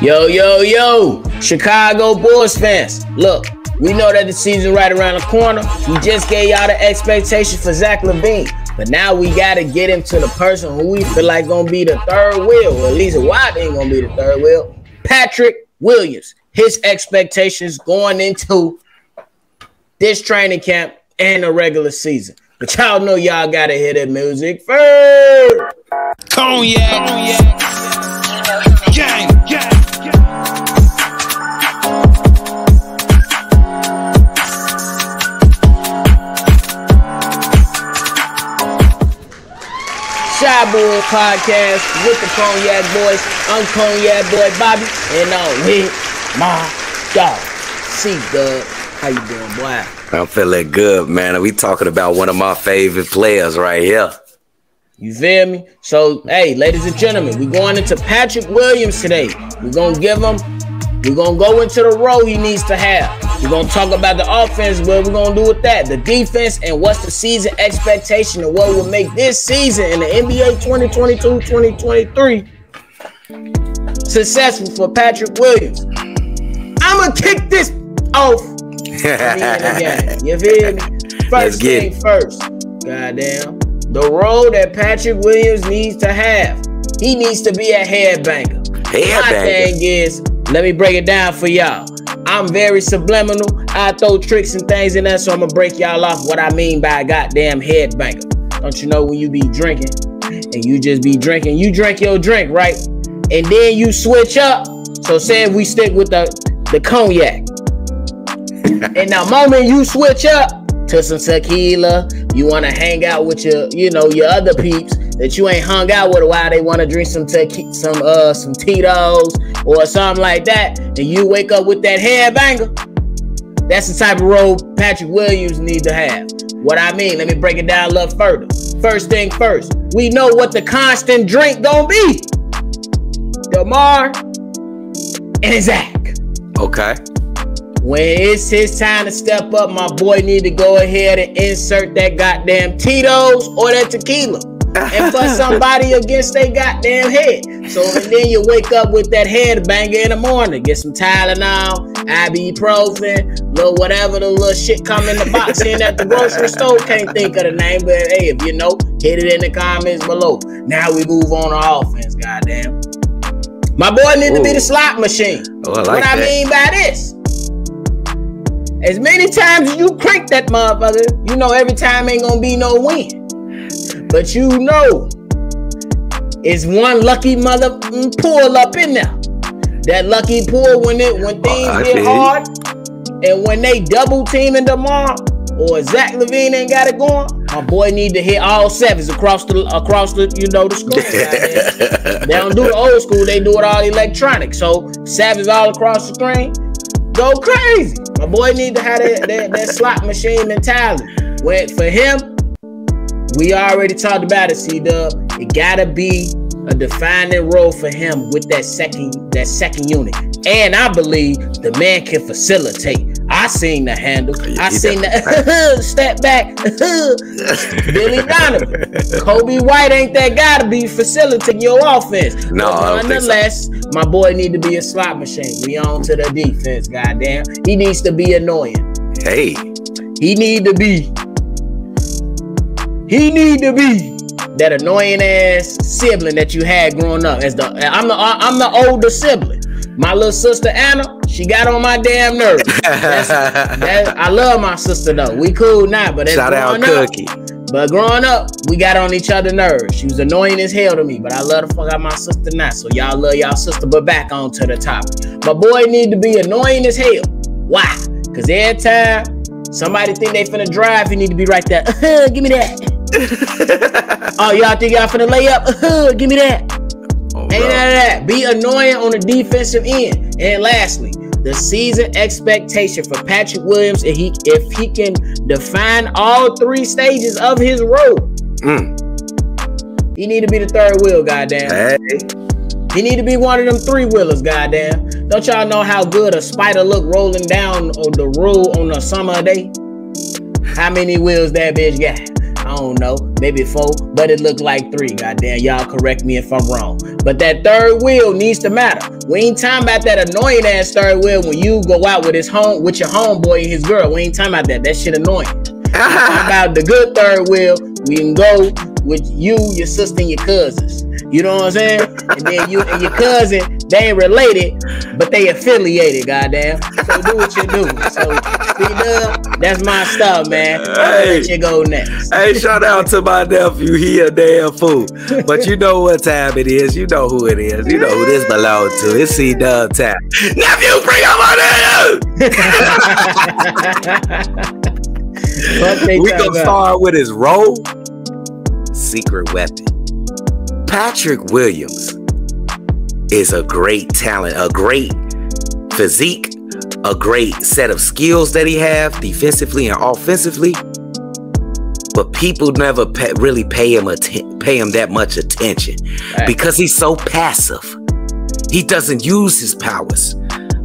Yo, yo, yo, Chicago Bulls fans. Look, we know that the season right around the corner. We just gave y'all the expectation for Zach LaVine. But now we gotta get him to the person who we feel like gonna be the third wheel, or at least why they ain't gonna be the third wheel. Patrick Williams. His expectations going into this training camp and the regular season. But y'all know y'all gotta hear that music first. Cognac, Podcast with the Kognac Boyz. I'm Cognac Boy Bobby, and I'm with my dog, C Dub. How you doing, boy? I'm feeling good, man. We talking about one of my favorite players right here. You feel me? So, hey, ladies and gentlemen, we're going into Patrick Williams today. We're gonna give him, we're gonna go into the role he needs to have. We're gonna talk about the offense, what we're gonna do with that, the defense, and what's the season expectation and what will make this season in the NBA 2022-2023 successful for Patrick Williams. I'ma kick this off. You feel me? Let's First get thing it. first. Goddamn. The role that Patrick Williams needs to have. He needs to be a headbanger. My Headbanger. thing is, let me break it down for y'all. I'm very subliminal. I throw tricks and things in there, so I'm gonna break y'all off what I mean by a goddamn headbanger. Don't you know when you be drinking and you just be drinking, you drink your drink, right? And then you switch up. So say if we stick with the the cognac. and the moment you switch up to some tequila, you want to hang out with your, you know, your other peeps that you ain't hung out with a while. They want to drink some tequila, some uh, some Tito's or something like that, and you wake up with that headbanger. That's the type of role Patrick Williams need to have. What I mean, let me break it down a little further. First thing first, we know what the constant drink gonna be. Demar and Zach. Okay. When it's his time to step up, my boy need to go ahead and insert that goddamn Tito's or that tequila. and put somebody against their goddamn head. So and then you wake up with that head banger in the morning. Get some Tylenol, ibuprofen, little whatever the little shit come in the box in at the grocery store. Can't think of the name, but hey, if you know, hit it in the comments below. Now we move on to offense, goddamn. My boy need to be the slot machine. Oh, I like what I mean by this. As many times you crank that motherfucker, you know every time ain't gonna be no win. But you know, it's one lucky mother mm, pull up in there. That lucky pull when it when things get you. hard, and when they double teaming Demar or Zach LaVine ain't got it going, my boy need to hit all sevens across the across the you know the screen. They don't do the old school, they do it all electronic. So sevens all across the screen. Go crazy. My boy need to have that, that, that slot machine mentality. When for him, we already talked about it, C Dub. It gotta be a defining role for him with that second that second unit. And I believe the man can facilitate. I seen the handle. I seen the step back. Billy Donovan. Coby White ain't that guy to be facilitating your offense. No, But I don't think so. nonetheless, my boy need to be a slot machine. We on to the defense, goddamn. He needs to be annoying. hey. He need to be. He need to be that annoying ass sibling that you had growing up. As the I'm the I'm the older sibling. My little sister Anna, she got on my damn nerves. That's, that, I love my sister though. We cool now, but Shout out growing up- Cookie. but growing up, we got on each other nerves. She was annoying as hell to me, but I love the fuck out my sister now. So y'all love y'all sister, but back on to the topic. My boy need to be annoying as hell. Why? Cause every time somebody think they finna drive, he need to be right there. Uh-huh, give me that. oh, y'all think y'all finna lay up? Uh-huh, give me that. Oh, Ain't none of that. Be annoying on the defensive end. And lastly, the season expectation for Patrick Williams if he if he can define all three stages of his role. Mm. He need to be the third wheel, goddamn. Hey. He need to be one of them three wheelers, goddamn. Don't y'all know how good a spider look rolling down on the road on a summer day? How many wheels that bitch got? I don't know, maybe four, but it looked like three. Goddamn, y'all correct me if I'm wrong. But that third wheel needs to matter. We ain't talking about that annoying ass third wheel when you go out with his home with your homeboy and his girl. We ain't talking about that. That shit annoying. about the good third wheel. We can go with you, your sister, and your cousins. You know what I'm saying? And then you and your cousin, they ain't related, but they affiliated, goddamn. So do what you do. C Dub, that's my stuff, man. Hey, let you go next. Hey, shout out to my nephew. He a damn fool. But you know what time it is. You know who it is. You know who this belongs to. It's C Dub time. Nephew, bring up my name. we gonna start with his role. Secret weapon. Patrick Williams is a great talent, a great physique, a great set of skills that he have defensively and offensively. But people never pay, really pay him pay him that much attention right. because he's so passive. He doesn't use his powers.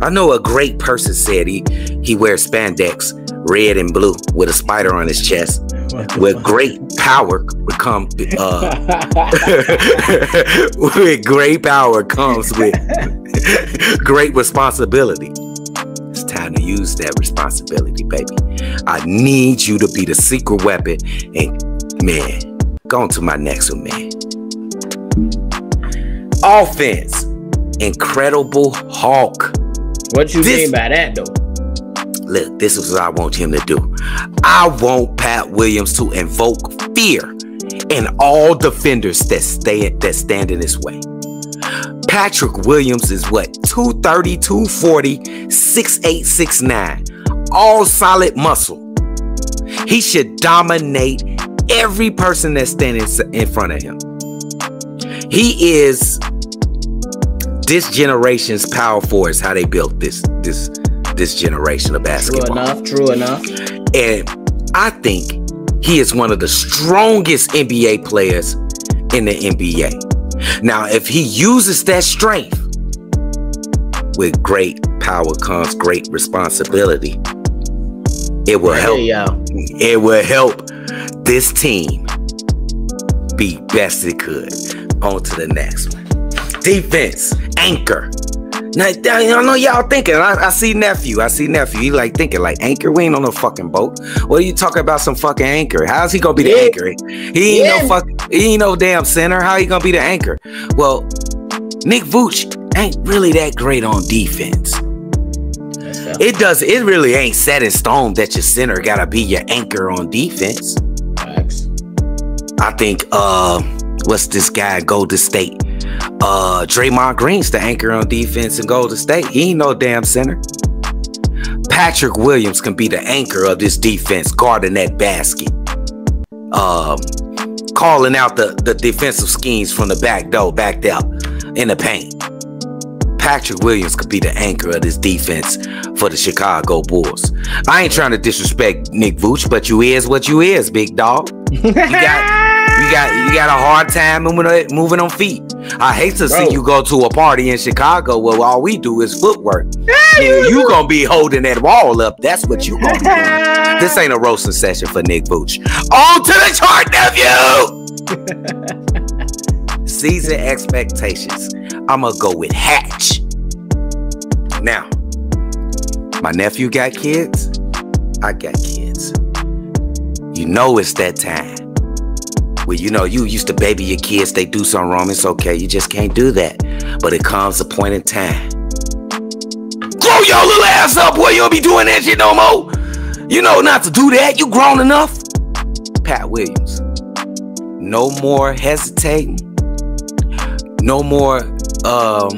I know a great person said he he wears spandex, red and blue, with a spider on his chest. With great power come uh, with great power comes with great responsibility. Time to use that responsibility, baby. I need you to be the secret weapon. And man, go on to my next one, man. Offense. Incredible Hulk. What you this, mean by that though? Look, this is what I want him to do. I want Pat Williams to invoke fear in all defenders that stay that stand in his way. Patrick Williams is what 230, 240, 6869. All solid muscle. He should dominate every person that's standing in front of him. He is this generation's power force, how they built this this this generation of basketball. True enough, true enough. And I think he is one of the strongest NBA players in the NBA. Now, if he uses that strength, with great power comes great responsibility. It will help. It will help this team be best it could. On to the next one. Defense, anchor. Now, I know y'all thinking. I, I, see nephew. I see nephew. He like thinking like anchor. We ain't on a fucking boat. What are you talking about? Some fucking anchor? How's he gonna be the yeah. anchor? He ain't yeah. no fuck. He ain't no damn center. How he gonna be the anchor? Well, Nick Vooch ain't really that great on defense. It does. It really ain't set in stone that your center gotta be your anchor on defense. Facts. I think. Uh, what's this guy? Golden State uh Draymond Green's the anchor on defense in Golden State. He ain't no damn center. Patrick Williams can be the anchor of this defense, guarding that basket. Um, calling out the, the defensive schemes from the back door, backed out in the paint. Patrick Williams could be the anchor of this defense for the Chicago Bulls. I ain't trying to disrespect Nick Vooch, but you is what you is, big dog. You got you got you got a hard time moving moving on feet. I hate to Bro. see you go to a party in Chicago where all we do is footwork. Yeah, you gonna be holding that wall up. That's what you gonna be doing. this ain't a roasting session for Nick Vooch. On to the chart, nephew. Season expectations. I'm gonna go with Hatch. Now, my nephew got kids. I got kids. You know it's that time well, you know, you used to baby your kids, they do something wrong, it's okay. You just can't do that. But it comes a point in time. Grow your little ass up, boy. You don't be doing that shit no more. You know not to do that. You grown enough. Pat Williams. No more hesitating. No more um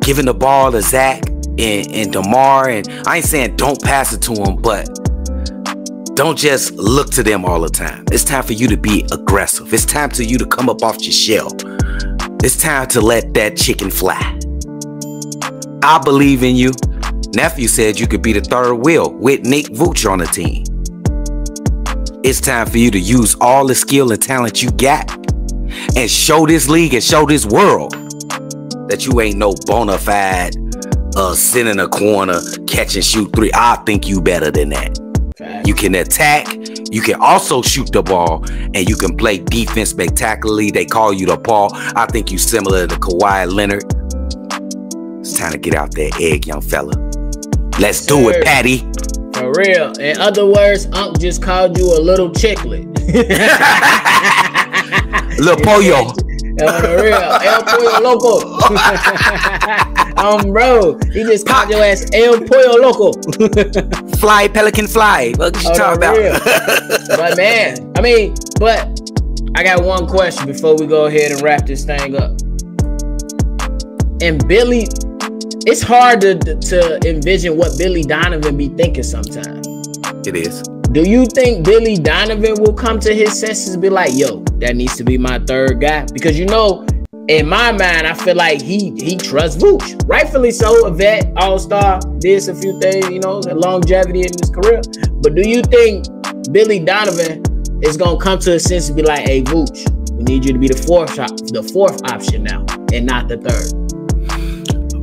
giving the ball to Zach and, and DeMar. And I ain't saying don't pass it to him, but don't just look to them all the time. It's time for you to be aggressive. It's time for you to come up off your shell. It's time to let that chicken fly. I believe in you. Nephew said you could be the third wheel with Nick Vooch on the team. It's time for you to use all the skill and talent you got and show this league and show this world that you ain't no bona fide uh, sit in a corner, catch and shoot three. I think you better than that. You can attack. You can also shoot the ball, and you can play defense spectacularly. They call you the Paul. I think you similar to Kawhi Leonard. It's time to get out that egg, young fella. Let's do it, Patty. For real. In other words, Unc just called you a little chicklet. Little pollo. On the real, El Pollo Loco. um, bro, he just called your ass El Pollo Loco. fly, pelican, fly. What you talking about? real. but man, I mean, but I got one question before we go ahead and wrap this thing up. And Billy, it's hard to to envision what Billy Donovan be thinking sometimes. it is. Do you think Billy Donovan will come to his senses and be like, yo, that needs to be my third guy? Because you know, in my mind, I feel like he he trusts Vooch. Rightfully so, a vet, all-star, did a few things, you know, longevity in his career. But do you think Billy Donovan is gonna come to a sense and be like, hey Vooch, we need you to be the fourth the fourth option now and not the third?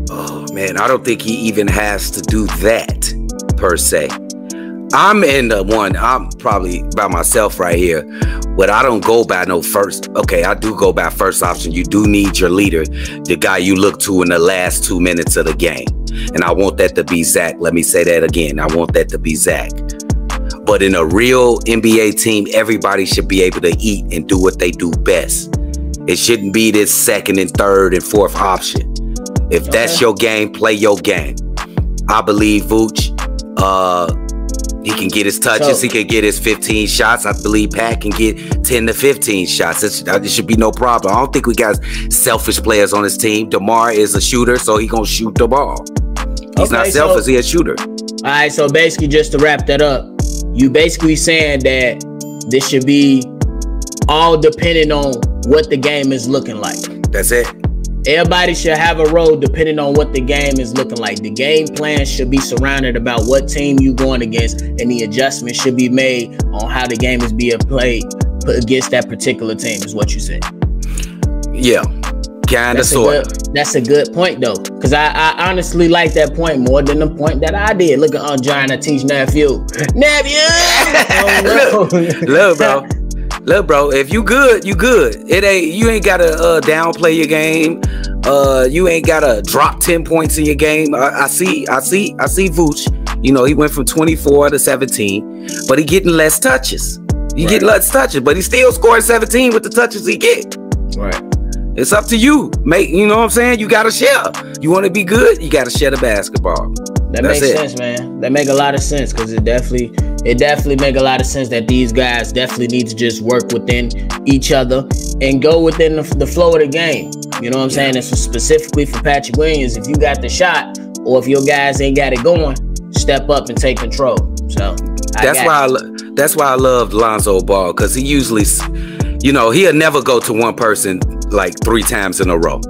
Oh man, I don't think he even has to do that per se. I'm in the one. I'm probably by myself right here, but I don't go by no first. Okay, I do go by first option. You do need your leader, the guy you look to in the last two minutes of the game, and I want that to be Zach. Let me say that again. I want that to be Zach. But in a real NBA team, everybody should be able to eat and do what they do best. It shouldn't be this second and third and fourth option. If that's Okay. your game, play your game. I believe Vooch. Uh, he can get his touches. So- he can get his 15 shots. I believe Pat can get 10 to 15 shots. It should, uh, it should be no problem. I don't think we got selfish players on his team. Demar is a shooter, so he gonna shoot the ball. He's not Okay, so- selfish. He a shooter. All right, so basically, just to wrap that up, you basically saying that this should be all depending on what the game is looking like. That's it. Everybody should have a role depending on what the game is looking like. The game plan should be surrounded about what team you going against, and the adjustments should be made on how the game is being played against that particular team. Is what you said. Yeah, That's a sort. good, that's a good point though, because I, I honestly like that point more than the point that I did. Look at Aunt John to teach nephew, nephew. Oh, no. Look, bro. Look, bro. If you good, you good. It ain't you ain't gotta uh, downplay your game. Uh, you ain't gotta drop ten points in your game. I, I see, I see, I see. Vooch. You know he went from twenty four to seventeen, but he getting less touches. He Right. getting less touches, but he still scoring seventeen with the touches he get. Right. It's up to you. Make you know what I'm saying. You gotta share. You want to be good. You gotta share the basketball. That That's makes it. sense, man. That make a lot of sense because it definitely, it definitely make a lot of sense that these guys definitely need to just work within each other and go within the, the flow of the game. You know what I'm saying? And so specifically for Patrick Williams, if you got the shot or if your guys ain't got it going, step up and take control. So I That's why I, that's why I love Lonzo Ball because he usually, you know, he'll never go to one person like three times in a row.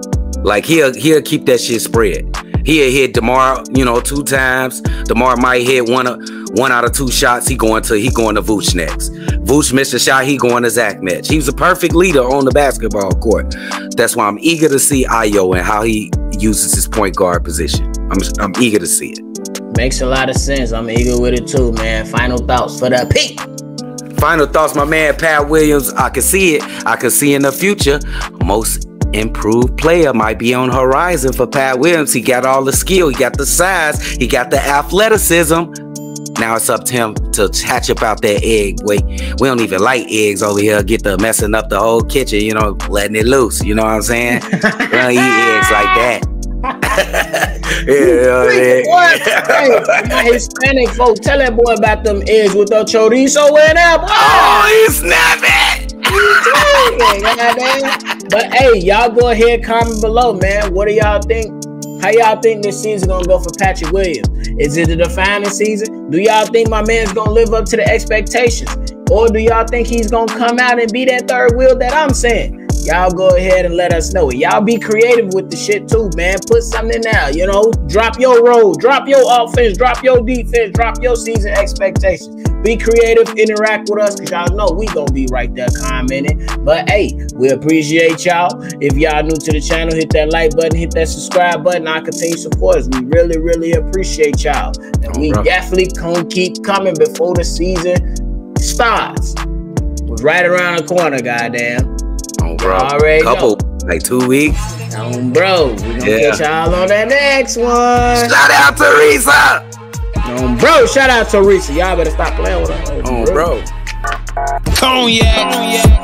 Like he'll he'll keep that shit spread. He'll hit Demar, you know, two times. Demar might hit one of one out of two shots. He going to he going to Vooch next. Vooch missed a shot. He going to Zach next. He's a perfect leader on the basketball court. That's why I'm eager to see Ayo and how he uses his point guard position. I'm I'm eager to see it. makes a lot of sense. I'm eager with it too, man. Final thoughts for the peak. Final thoughts, my man Pat Williams. I can see it. I can see in the future. Most improved player might be on horizon for Pat Williams. He got all the skill, he got the size, he got the athleticism. Now it's up to him to hatch about that egg. Wait, we don't even like eggs over here. Get the messing up the whole kitchen, you know, letting it loose. You know what I'm saying? we don't eat eggs like that. yeah, what hey, my Hispanic folk, tell that boy about them eggs with the chorizo in there, boy. oh, he snap it! But hey, y'all go ahead, comment below, man. What do y'all think? How y'all think this season gonna go for Patrick Williams? Is it a defining season? Do y'all think my man's gonna live up to the expectations? Or do y'all think he's gonna come out and be that third wheel that I'm saying? Y'all go ahead and let us know. Y'all be creative with the shit too, man. Put something out, you know. Drop your role, drop your offense, drop your defense, drop your season expectations. Be creative, interact with us, cause y'all know we gonna be right there commenting. But hey, we appreciate y'all. If y'all new to the channel, hit that like button, hit that subscribe button. I continue support us. We really, really appreciate y'all. And we definitely gonna keep coming before the season starts. We're right around the corner, goddamn. Bro. Already Couple, like two weeks. Um, bro, we gonna Yeah. catch y'all on that next one. Shout out to Risa. Um, bro, shout out to Risa. Y'all better stop playing with her. Oh, bro. Cognac.